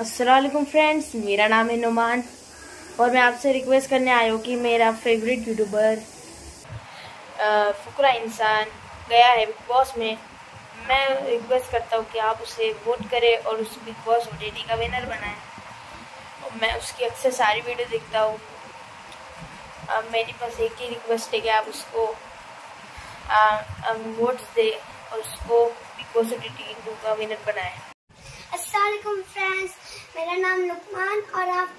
असलकुम फ्रेंड्स, मेरा नाम है नुमान और मैं आपसे रिक्वेस्ट करने आई हूँ कि मेरा फेवरेट यूट्यूबर फुकरा इंसान गया है बिग बॉस में। मैं रिक्वेस्ट करता हूँ कि आप उसे वोट करें और उस बिग बॉस ओ का विनर बनाएँ। और मैं उसकी अक्सर सारी वीडियो देखता हूँ। अब मेरी पास एक ही रिक्वेस्ट है कि आप उसको वोट्स दें और उसको बिग बॉस ओ का विनर बनाएँ। असलम फ्रेंड्स मेरा नाम लुकमान और आप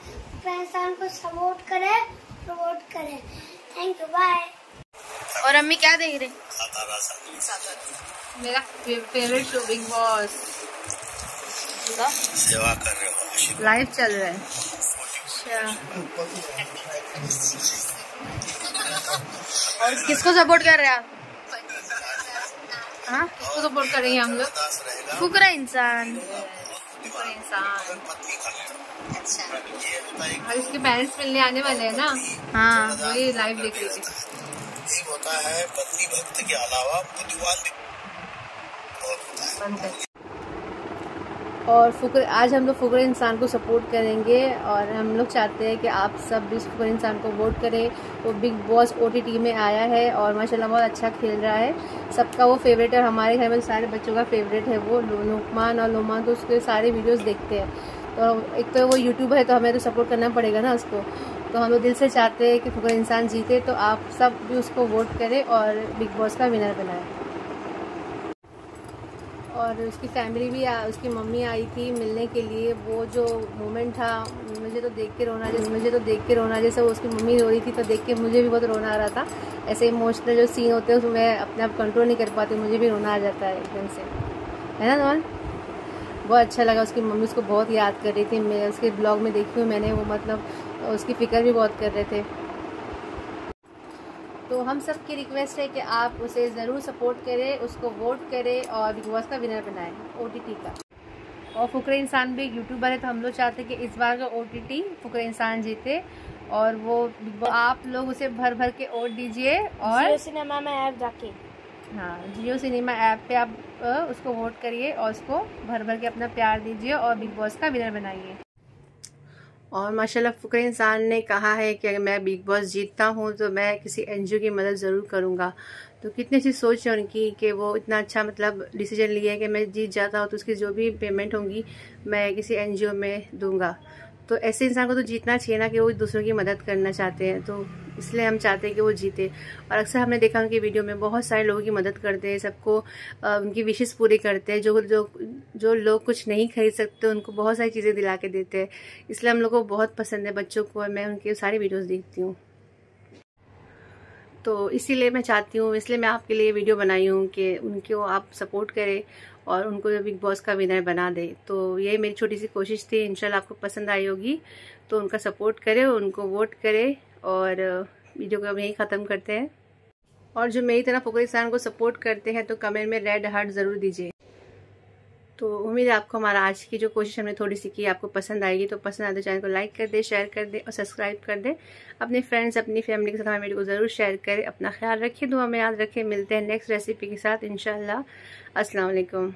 इंसान को सपोर्ट करें प्रमोट करें। थैंक यू बाय और अम्मी क्या देख रहे? मेरा फेवरेट शो बिग बॉस सेवा कर रहे हो लाइव चल रहा है। अच्छा। और किसको सपोर्ट कर रहे हैं आप? हाँ? किसको सपोर्ट कर रही करेंगे हम लोग? फुकरा इंसान। इंसान और इसके पेरेंट्स मिलने आने वाले हैं ना? हाँ वही लाइव देख रही थी होता है पत्नी भक्त के अलावा बुद्धिमान भी होता है। और फुकर, आज हम लोग फुकर इंसान को सपोर्ट करेंगे और हम लोग चाहते हैं कि आप सब भी फुकर इंसान को वोट करें। वो बिग बॉस ओटीटी में आया है और माशाल्लाह बहुत अच्छा खेल रहा है। सबका वो फेवरेट है हमारे घर में सारे बच्चों का फेवरेट है वो नुकमान और लोमान तो उसके सारे वीडियोस देखते हैं। तो एक तो वो यूट्यूब है तो हमें तो सपोर्ट करना पड़ेगा ना उसको। तो हम लोग दिल से चाहते हैं कि फुकर इंसान जीते तो आप सब भी उसको वोट करें और बिग बॉस का विनर बनाएँ। और उसकी फैमिली भी आ, उसकी मम्मी आई थी मिलने के लिए। वो जो मोमेंट था मुझे तो देख के रोना जैसे मुझे तो देख के रोना जैसे वो उसकी मम्मी रो रही थी तो देख के मुझे भी बहुत रोना आ रहा था। ऐसे इमोशनल जो सीन होते हैं उसमें मैं अपने आप कंट्रोल नहीं कर पाती मुझे भी रोना आ जाता है एकदम से। है ना नॉन? बहुत अच्छा लगा उसकी मम्मी उसको बहुत याद कर रही थी। मैं उसके ब्लॉग में देखी हूँ मैंने वो मतलब उसकी फ़िक्र भी बहुत कर रहे थे। तो हम सब की रिक्वेस्ट है कि आप उसे ज़रूर सपोर्ट करें उसको वोट करें और बिग बॉस का विनर बनाएँ ओटीटी का। और फुकर इंसान भी यूट्यूबर है तो हम लोग चाहते हैं कि इस बार का ओ टी टी फुकर इंसान जीते और वो आप लोग उसे भर भर के वोट दीजिए और जियो सिनेमा में ऐप जाके। हाँ जियो सिनेमा ऐप पे आप उसको वोट करिए और उसको भर भर के अपना प्यार दीजिए और बिग बॉस का विनर बनाइए। और माशाल्लाह फ़ुकर इंसान ने कहा है कि अगर मैं बिग बॉस जीतता हूँ तो मैं किसी एनजीओ की मदद ज़रूर करूँगा। तो कितनी अच्छी सोच है उनकी कि वो इतना अच्छा मतलब डिसीज़न लिया है कि मैं जीत जाता हूँ तो उसकी जो भी पेमेंट होंगी, मैं किसी एनजीओ में दूँगा। तो ऐसे इंसान को तो जीतना चाहिए ना कि वो दूसरों की मदद करना चाहते हैं। तो इसलिए हम चाहते हैं कि वो जीते। और अक्सर हमने देखा उनकी वीडियो में बहुत सारे लोगों की मदद करते हैं, सबको उनकी विशेष पूरी करते हैं, जो जो जो लोग कुछ नहीं खरीद सकते, उनको बहुत सारी चीज़ें दिला के देते हैं। इसलिए हम लोग को बहुत पसंद है बच्चों को और मैं उनकी सारी वीडियोज़ देखती हूँ। तो इसीलिए मैं चाहती हूँ, इसलिए मैं आपके लिए वीडियो बनाई हूँ कि उनको आप सपोर्ट करें और उनको बिग बॉस का विनर बना दे। तो ये मेरी छोटी सी कोशिश थी, इंशाल्लाह आपको पसंद आई होगी तो उनका सपोर्ट करें उनको वोट करें। और वीडियो को अब यहीं ख़त्म करते हैं। और जो मेरी तरह फुकर को सपोर्ट करते हैं तो कमेंट में रेड हार्ट ज़रूर दीजिए। तो उम्मीद है आपको हमारा आज की जो कोशिश हमने थोड़ी सी की, आपको पसंद आएगी तो पसंद आए तो चैनल को लाइक कर दे शेयर कर दे और सब्सक्राइब कर दे। अपने फ्रेंड्स अपनी फैमिली के साथ हमारे वीडियो को ज़रूर शेयर करें, अपना ख्याल रखें, दुआ में याद रखें। मिलते हैं नेक्स्ट रेसिपी के साथ इनशाला अस्सलाम वालेकुम।